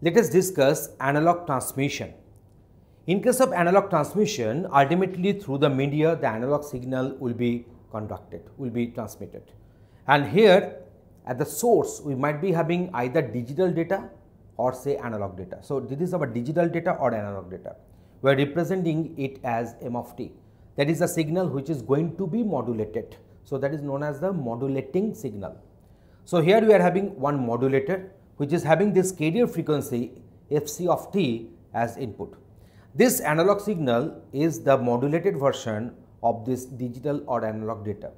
let us discuss analog transmission. In case of analog transmission, ultimately through the media, the analog signal will be conducted, will be transmitted. And here at the source, we might be having either digital data or say analog data. So, this is our digital data or analog data. We are representing it as m of t. That is a signal which is going to be modulated. So, that is known as the modulating signal. So, here we are having one modulator which is having this carrier frequency fc of t as input. This analog signal is the modulated version of this digital or analog data.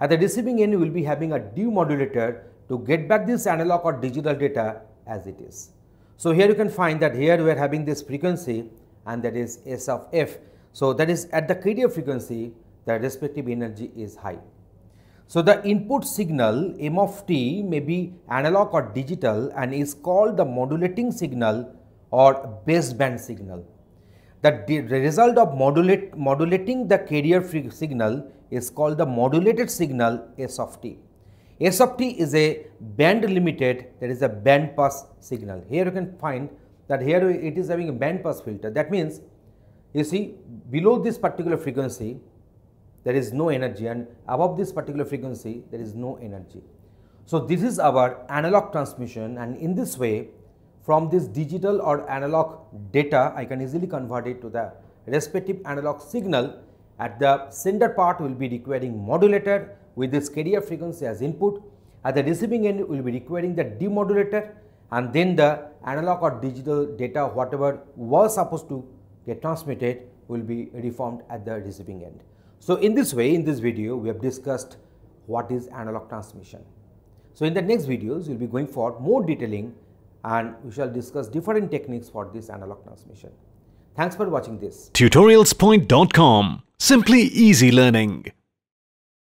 At the receiving end, we will be having a demodulator to get back this analog or digital data as it is. So, here you can find that here we are having this frequency and that is S of f. So, that is at the carrier frequency the respective energy is high. So, the input signal m of t may be analog or digital and is called the modulating signal or baseband signal. The, result of modulate, modulating the carrier signal is called the modulated signal S of t. S of t is a band limited that is a band pass signal. Here you can find that here it is having a band pass filter. That means you see below this particular frequency there is no energy and above this particular frequency there is no energy. So, this is our analog transmission and in this way from this digital or analog data I can easily convert it to the respective analog signal at the sender part will be requiring modulator with this carrier frequency as input. At the receiving end, will be requiring the demodulator and then the analog or digital data whatever was supposed to get transmitted will be reformed at the receiving end. So, in this way in this video we have discussed what is analog transmission. So, in the next videos we will be going for more detailing and we shall discuss different techniques for this analog transmission. Thanks for watching this. Tutorialspoint.com Simply easy learning.